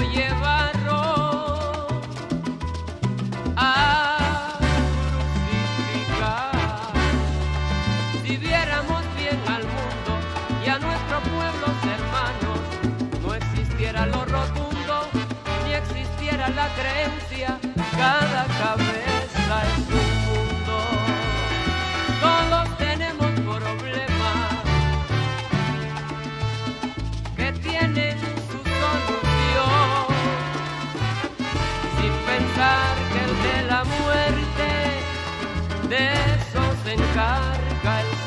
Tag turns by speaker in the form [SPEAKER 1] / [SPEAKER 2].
[SPEAKER 1] llevarlo a crucificar viviéramos bien al mundo y a nuestros pueblos hermanos no existiera lo rotundo ni existiera la creencia cada cabeza de eso se encarga el